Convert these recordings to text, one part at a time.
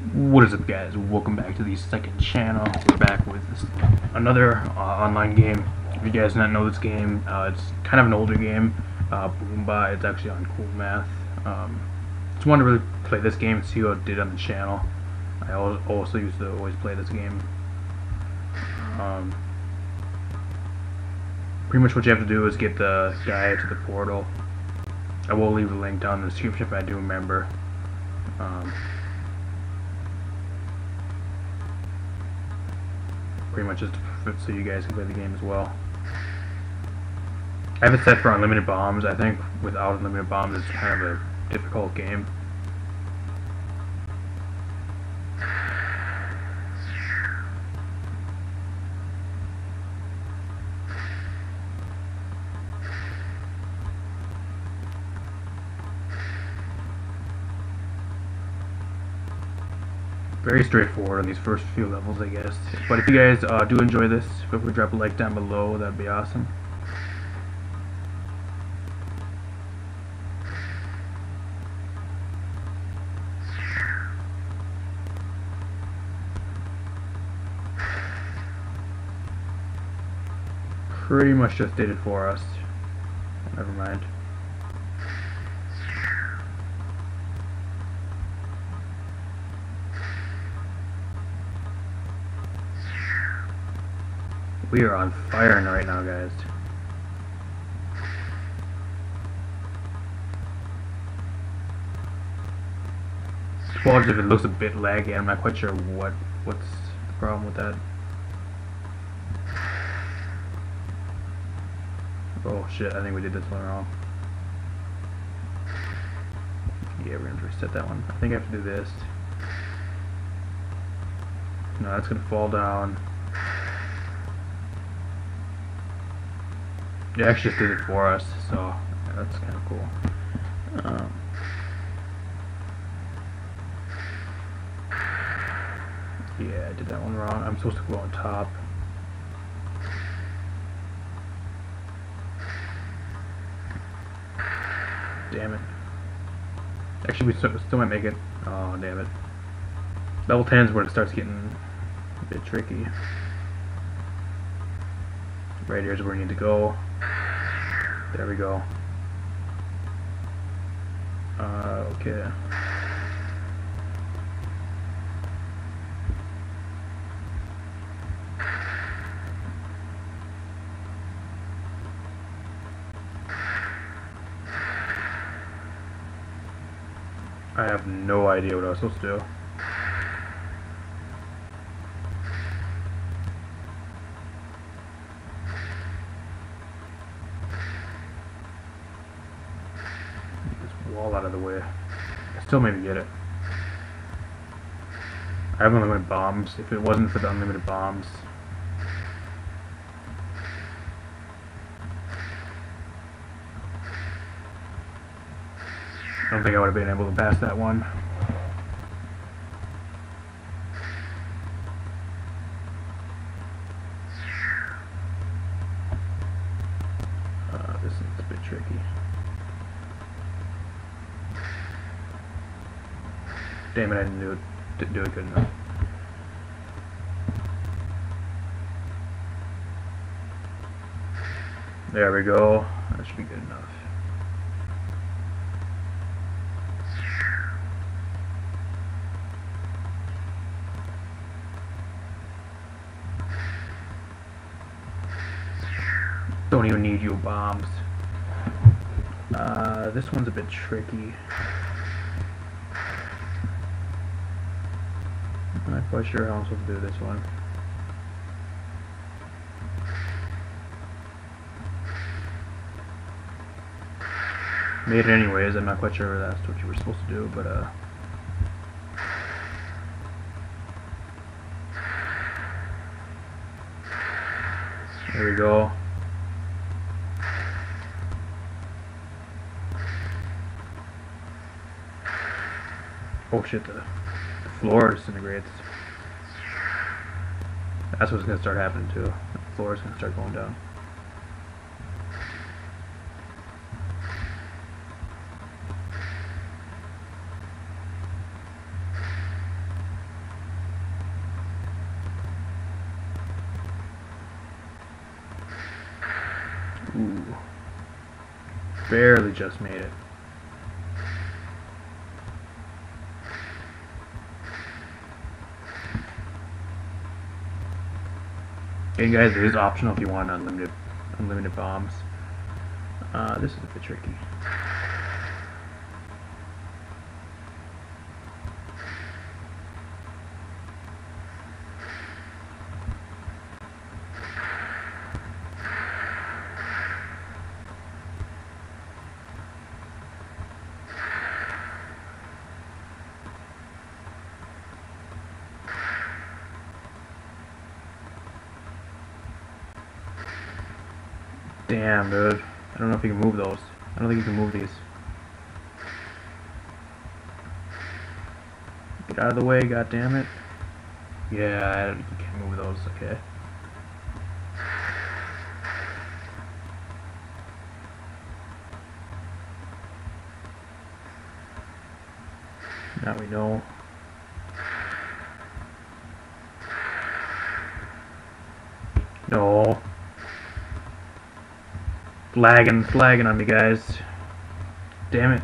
What is up guys, welcome back to the second channel. We're back with another uh, online game. If you guys not know this game, uh, it's kind of an older game. Uh, BoomBot, it's actually on Cool Math. Um, just wanted to really play this game and see how it did on the channel. I also used to always play this game. Um, pretty much what you have to do is get the guy to the portal. I will leave a link down in the description if I do remember. Um, pretty much just so you guys can play the game as well. I have it set for unlimited bombs. I think without unlimited bombs it's kind of a difficult game. Very straightforward on these first few levels, I guess. But if you guys uh, do enjoy this, feel free to drop a like down below. That'd be awesome. Pretty much just did it for us. Never mind. We are on fire right now, guys. Well, if it looks a bit laggy, I'm not quite sure what what's the problem with that. Oh shit, I think we did this one wrong. Yeah, we're gonna reset that one. I think I have to do this. No, that's gonna fall down. It actually did it for us, so that's kind of cool. Um, yeah, I did that one wrong. I'm supposed to go on top. Damn it. Actually, we still, still might make it. Oh, damn it. Level 10 is where it starts getting a bit tricky. Right here's where we need to go. There we go. Uh, okay. I have no idea what I was supposed to do. Wall out of the way. I still maybe get it. I have unlimited bombs. If it wasn't for the unlimited bombs. I don't think I would have been able to pass that one. Uh, this is a bit tricky. It, I didn't do it, do it good enough. There we go. That should be good enough. Don't even need your bombs. Uh, this one's a bit tricky. I'm not quite sure how I'm supposed to do this one. Made it anyways, I'm not quite sure that's what you were supposed to do, but uh... There we go. Oh shit, the floor disintegrates. That's what's going to start happening too. The floor is going to start going down. Ooh. Barely just made it. Guys, it is optional if you want unlimited unlimited bombs. Uh, this is a bit tricky. Damn, dude. I don't know if you can move those. I don't think you can move these. Get out of the way, God damn it! Yeah, you can't move those, okay. Now we know. No. Lagging, lagging on me, guys. Damn it.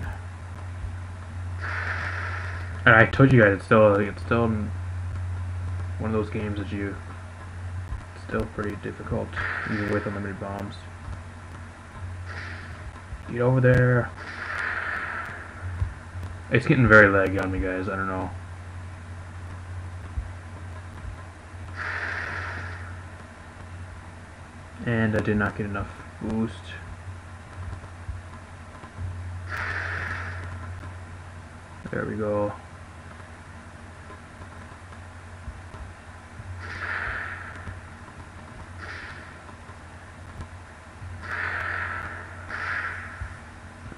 And I told you guys, it's still, it's still one of those games that you, still pretty difficult, even with unlimited bombs. Get over there. It's getting very laggy on me, guys. I don't know. And I did not get enough boost. There we go.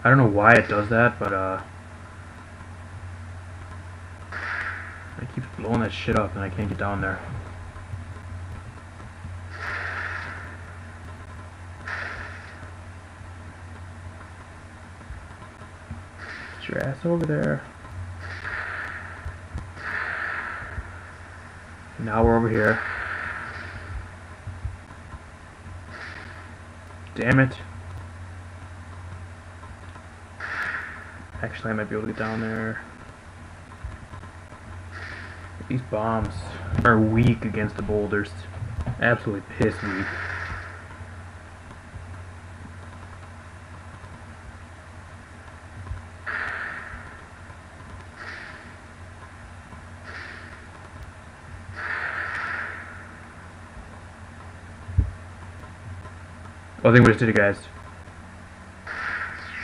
I don't know why it does that, but uh it keeps blowing that shit up and I can't get down there. Your ass over there. Now we're over here. Damn it. Actually, I might be able to get down there. These bombs are weak against the boulders. Absolutely piss weak. I think we just did it, guys.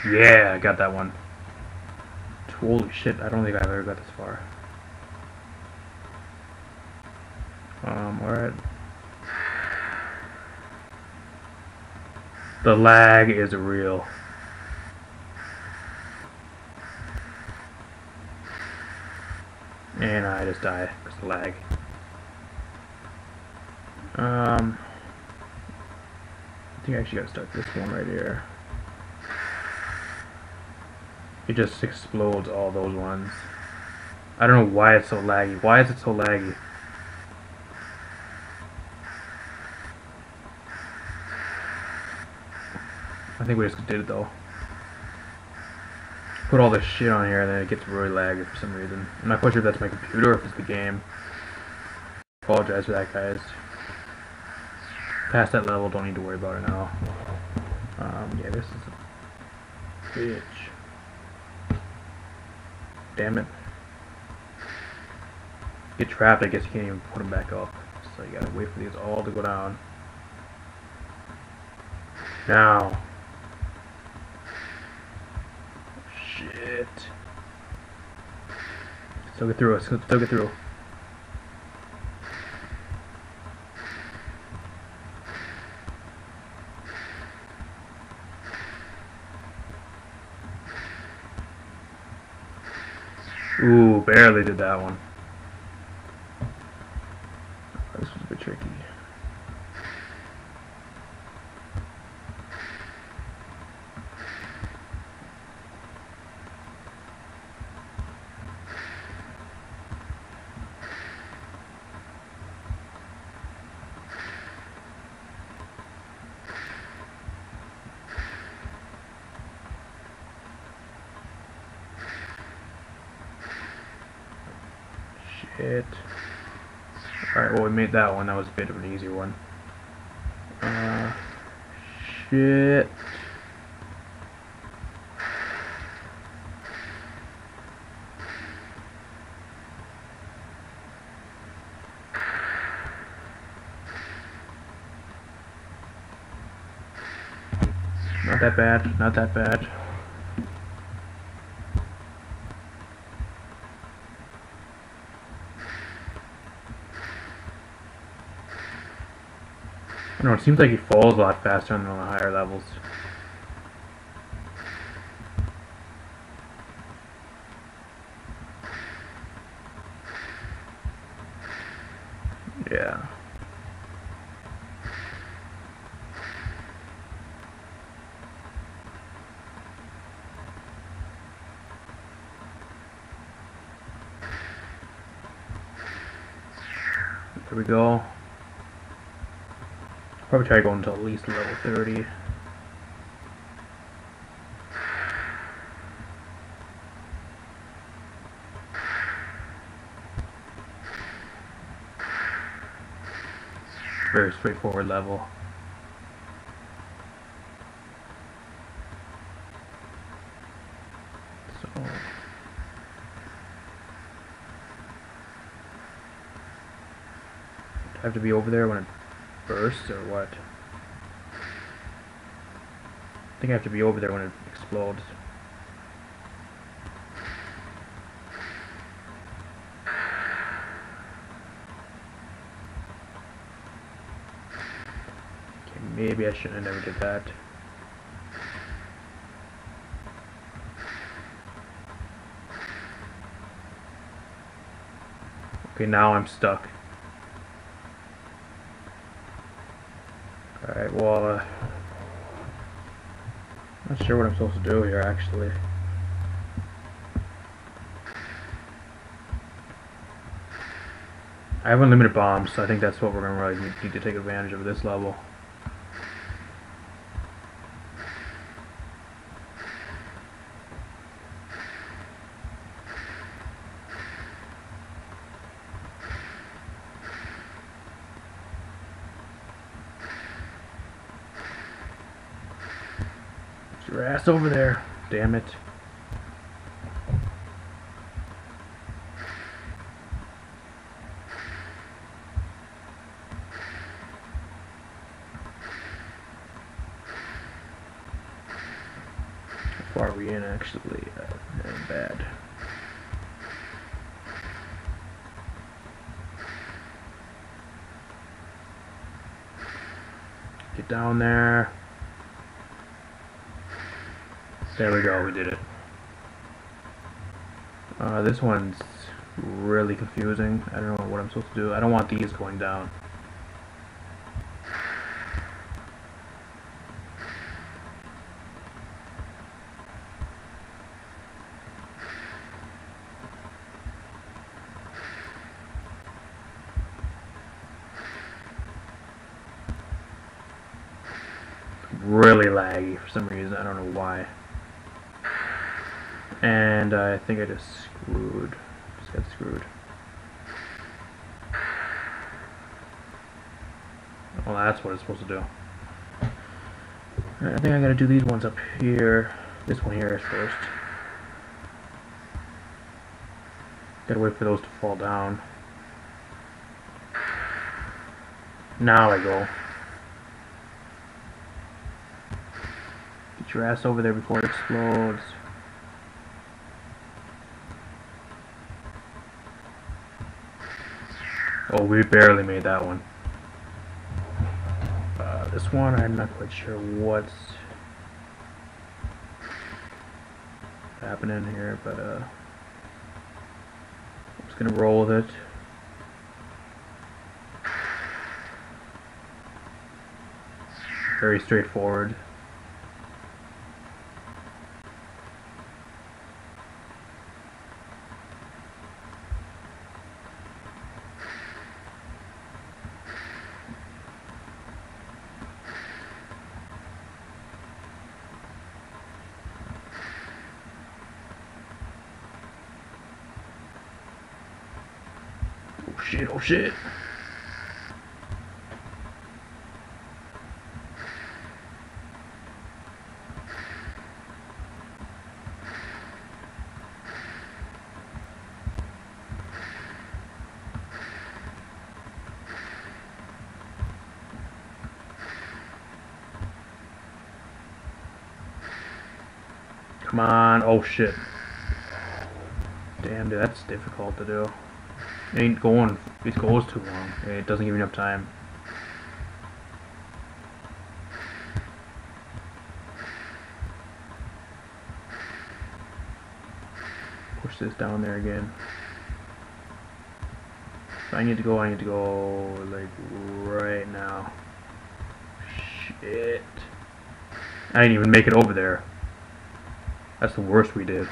Yeah, I got that one. Holy shit, I don't think I've ever got this far. Um, alright. The lag is real. And I just die because of lag. Um, I think I actually gotta start this one right here. It just explodes all those ones. I don't know why it's so laggy. Why is it so laggy? I think we just did it though. Put all this shit on here and then it gets really laggy for some reason. I'm not quite sure if that's my computer or if it's the game. Apologize for that guys. Past that level, don't need to worry about it now. Um, yeah, this is a bitch. Damn it. Get trapped, I guess you can't even put them back up. So you gotta wait for these all to go down. Now. Shit. Still get through, still get through. Ooh, barely did that one. We made that one. That was a bit of an easy one. Uh, shit. Not that bad, not that bad. Know, it seems like he falls a lot faster on the higher levels. Yeah. There we go. Probably try going to at least level 30. Very straightforward level. So I have to be over there when it bursts or what? I think I have to be over there when it explodes. Okay, maybe I shouldn't have never did that. Okay, now I'm stuck. Uh, not sure what I'm supposed to do here, actually. I have unlimited bombs, so I think that's what we're going to really need to take advantage of this level. Get your ass over there, damn it. How far are we in actually? Uh, bad. Get down there. There we go, we did it. Uh, this one's really confusing. I don't know what I'm supposed to do. I don't want these going down. Really laggy for some reason. I don't know why. And I think I just screwed. Just got screwed. Well, that's what it's supposed to do. Alright, I think I gotta do these ones up here. This one here is first. Gotta wait for those to fall down. Now I go. Get your ass over there before it explodes. Oh, we barely made that one. Uh, this one, I'm not quite sure what's happening here, but uh, I'm just gonna roll with it. Very straightforward. Shit. Come on. Oh shit. Damn, dude, that's difficult to do. It ain't going. It goes too long. It doesn't give me enough time. Push this down there again. If I need to go, I need to go like right now. Shit. I didn't even make it over there. That's the worst we did.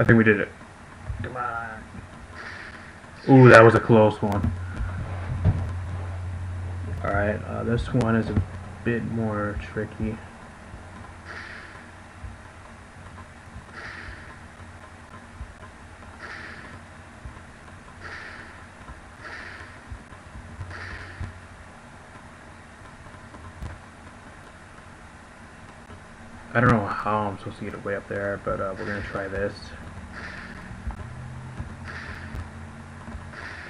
I think we did it. Come on. Ooh, that was a close one. Alright, uh, this one is a bit more tricky. I don't know how I'm supposed to get it way up there, but uh, we're gonna try this.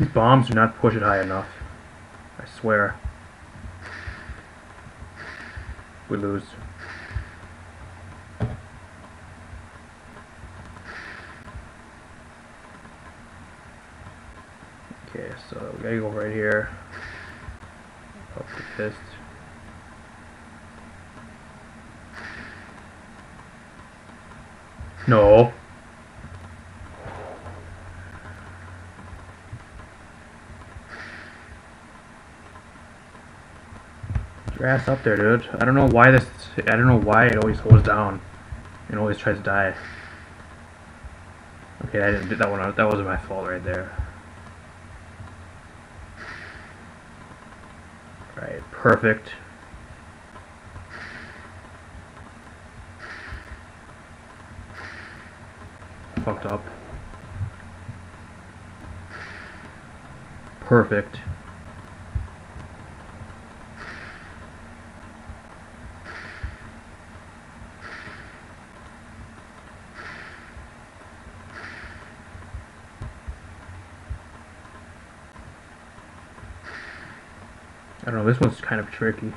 These bombs do not push it high enough. I swear. We lose. Okay, so we gotta go right here. Up the fist. No. Ass up there, dude. I don't know why this. I don't know why it always holds down and always tries to die. Okay, I didn't that one. That wasn't my fault right there. Right, perfect. Fucked up. Perfect. Know, this one's kind of tricky.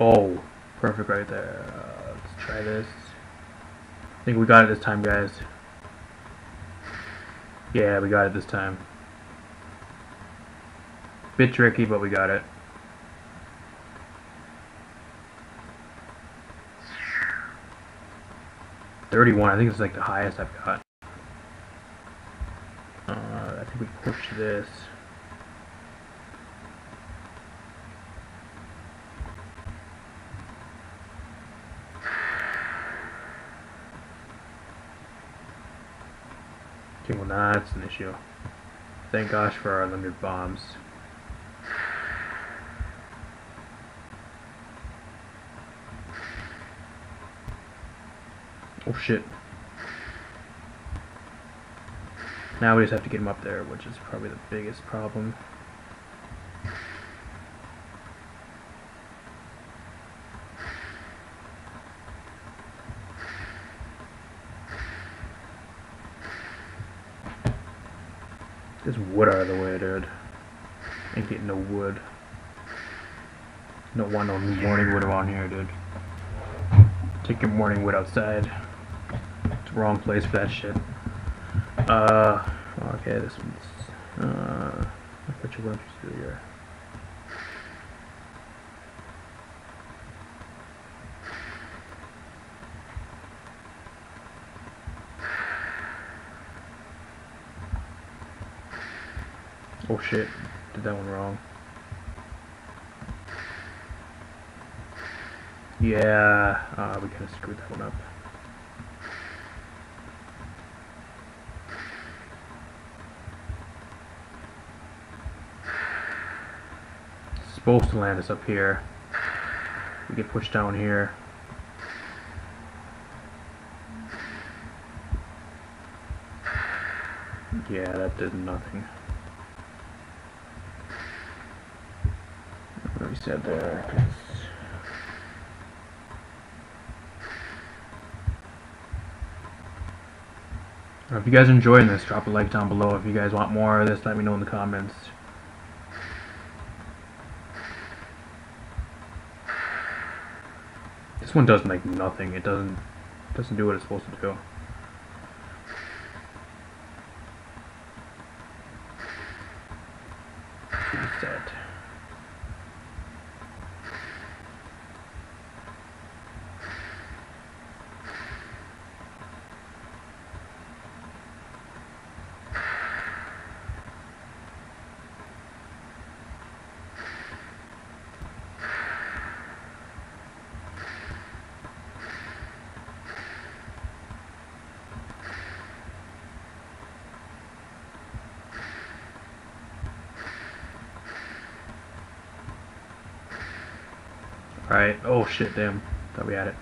Oh, perfect right there. Uh, let's try this. I think we got it this time, guys. Yeah, we got it this time. Bit tricky, but we got it. Thirty-one. I think it's like the highest I've got. Uh, I think we push this. Okay, well that's an issue. Thank gosh for our limited bombs. Oh shit. Now we just have to get him up there, which is probably the biggest problem. This wood out of the way, dude. Ain't getting no wood. No want no morning wood around here, dude. Take your morning wood outside. It's the wrong place for that shit. Uh, okay, this one's, uh, I thought you were interested here. Oh shit, did that one wrong. Yeah, uh, we kind of screwed that one up. Supposed to land us up here. We get pushed down here. Yeah, that did nothing. What we said there. If you guys are enjoying this, drop a like down below. If you guys want more of this, let me know in the comments. This one does like nothing. It doesn't doesn't do what it's supposed to do. Reset. Alright. Oh shit, damn. Thought we had it.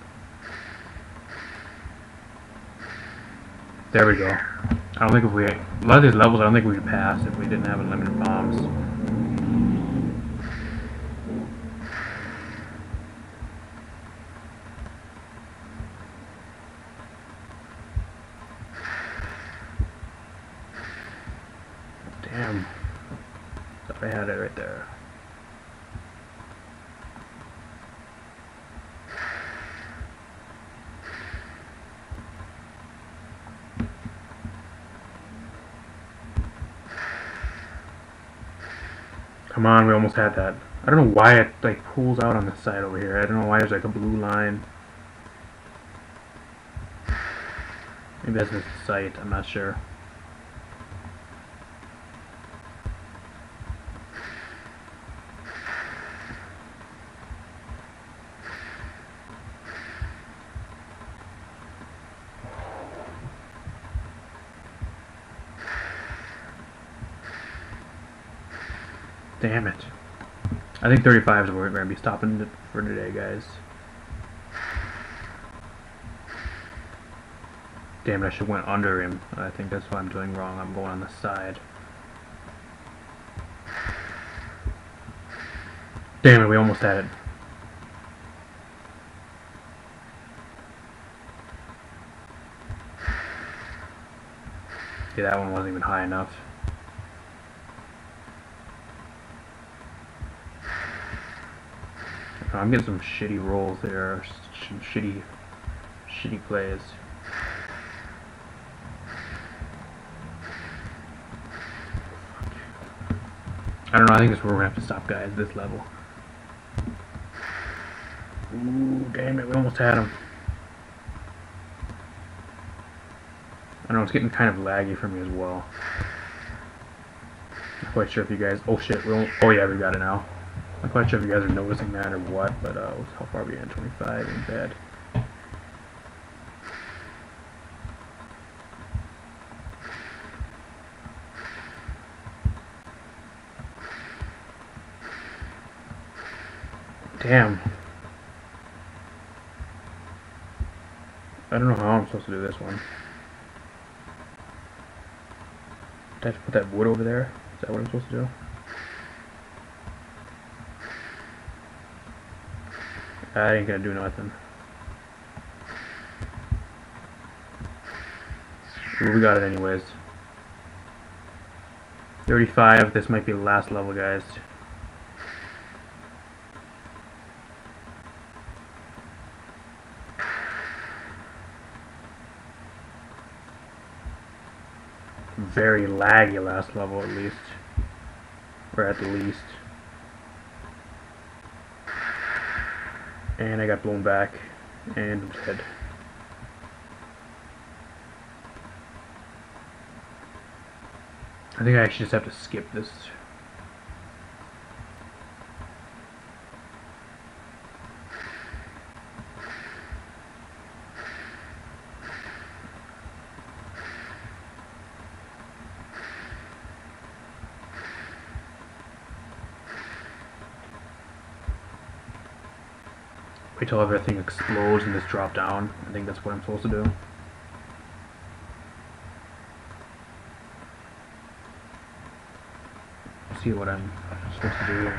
There we go. I don't think if we... A lot of these levels I don't think we could pass if we didn't have unlimited bombs. Damn. Thought I had it right there. Come on, we almost had that. I don't know why it like pulls out on the side over here. I don't know why there's like a blue line. Maybe that's the sight, I'm not sure. Damn it. I think 35 is where we're going to be stopping for today, guys. Damn it, I should have went under him. I think that's what I'm doing wrong. I'm going on the side. Damn it, we almost had it. Yeah, that one wasn't even high enough. I'm getting some shitty rolls there, some shitty, shitty plays. I don't know, I think that's where we're gonna have to stop guys, this level. Ooh, damn it, we almost had him. I don't know, it's getting kind of laggy for me as well. Not quite sure if you guys, oh shit, we oh yeah, we got it now. I'm quite sure if you guys are noticing that or what, but uh, how far are we in? 25 in bed. Damn. I don't know how I'm supposed to do this one. Do I have to put that wood over there? Is that what I'm supposed to do? I ain't gonna do nothing. we got it anyways. 35, this might be the last level, guys. Very laggy last level, at least. Or at the least. And I got blown back and dead. I think I actually just have to skip this. Wait till everything explodes and just drop down. I think that's what I'm supposed to do. See what I'm supposed to do.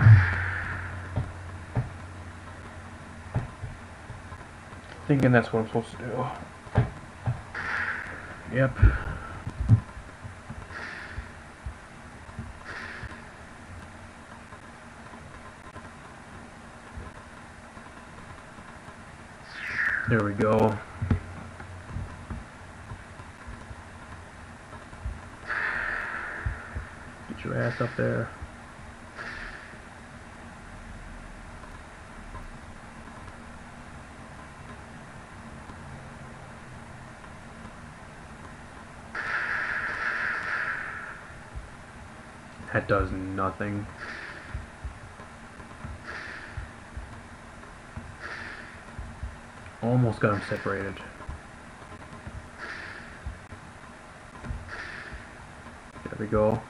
Thinking that's what I'm supposed to do. Yep. There go. Get your ass up there. That does nothing. Almost got them separated. There we go.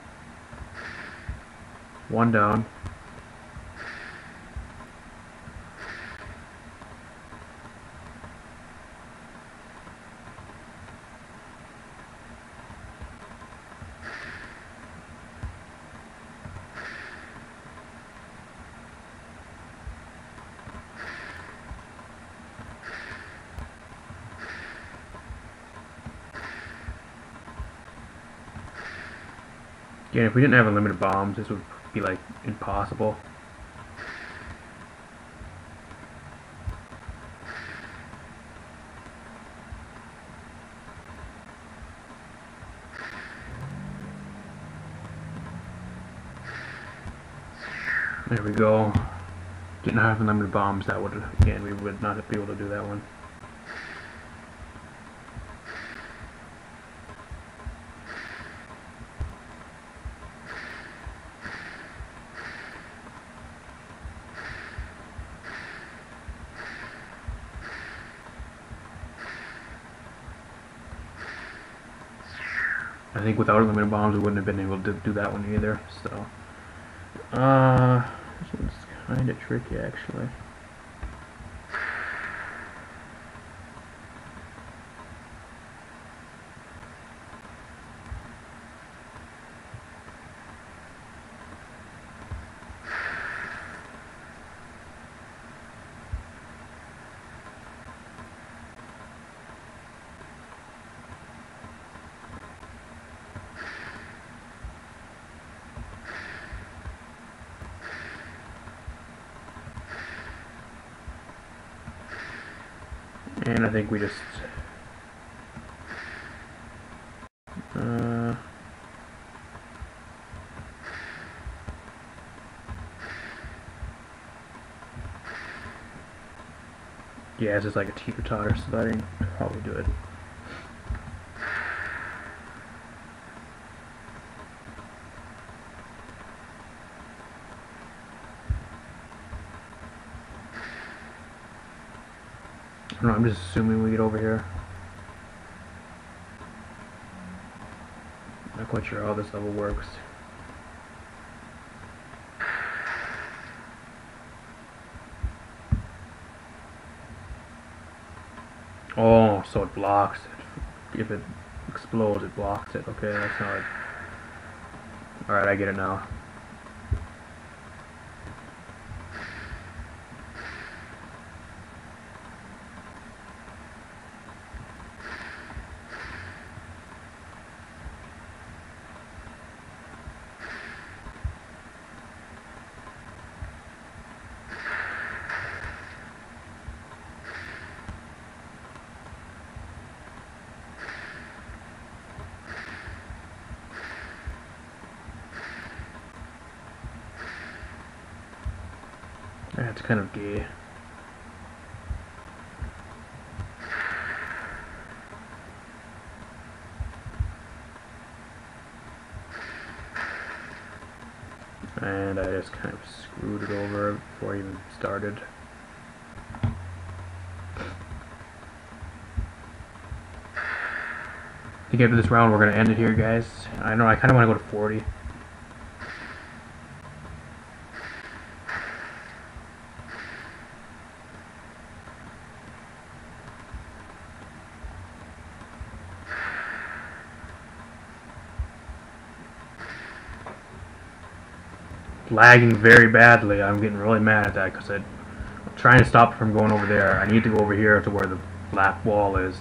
One down. Again, if we didn't have unlimited bombs, this would be like impossible. There we go. Didn't have unlimited bombs, that would, again, we would not be able to do that one. I think without unlimited bombs, we wouldn't have been able to do that one either. So, uh, this one's kind of tricky actually. And I think we just... Uh, yeah, it's just like a teeter-totter, so I think probably do it. I am just assuming we get over here. Not quite sure how this level works. Oh, so it blocks it. If it explodes, it blocks it. Okay, that's not... Alright, I get it now. That's kind of gay. And I just kind of screwed it over before I even started. To get to this round, we're going to end it here, guys. I don't know I kind of want to go to 40. Lagging very badly. I'm getting really mad at that because I'm trying to stop it from going over there. I need to go over here to where the black wall is.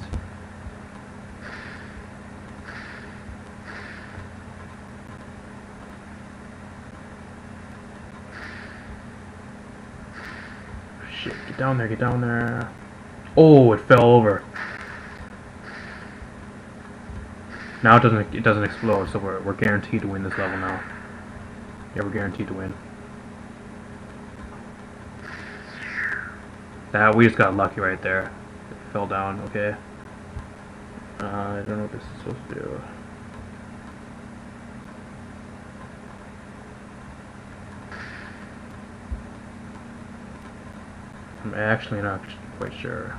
Shit, get down there, get down there. Oh, it fell over. Now it doesn't it doesn't explode, so we're we're guaranteed to win this level now. Yeah, we're guaranteed to win. That we just got lucky right there. It fell down, okay. Uh, I don't know what this is supposed to do. I'm actually not quite sure.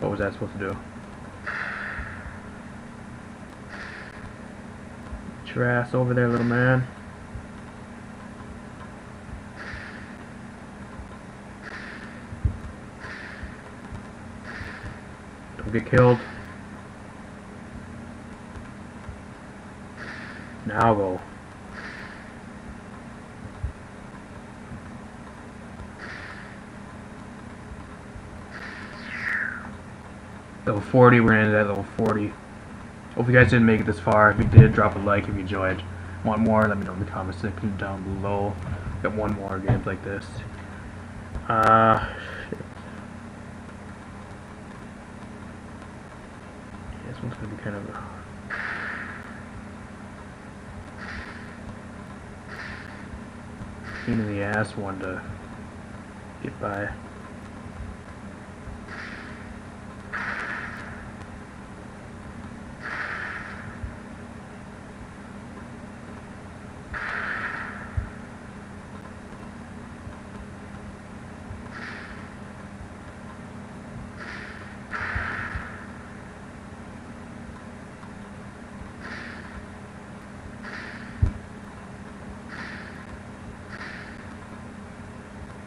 What was that supposed to do? Your ass over there, little man. Don't get killed. Now go. Level 40, we're end at level 40. Hope you guys didn't make it this far. If you did, drop a like if you enjoyed. Want more, let me know in the comments section down below. Got one more games like this. Uh, shit. Yeah, this one's gonna be kind of a pain in the ass one to get by.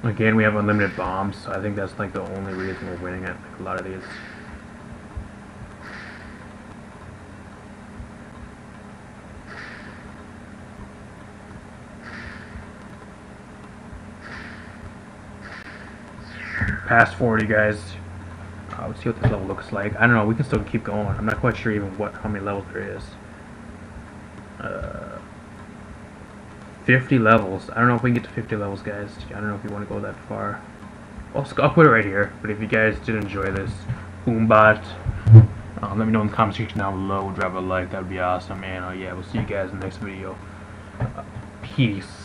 Again, we have unlimited bombs, so I think that's like the only reason we're winning at like, a lot of these. Past 40, guys. Uh, let's see what this level looks like. I don't know. We can still keep going. I'm not quite sure even what how many levels there is. Uh, 50 levels. I don't know if we can get to 50 levels, guys. I don't know if you want to go that far. I'll, I'll put it right here. But if you guys did enjoy this BoomBot, um, let me know in the comment section down below. Drop a like. That would be awesome. And uh, yeah, we'll see you guys in the next video. Uh, peace.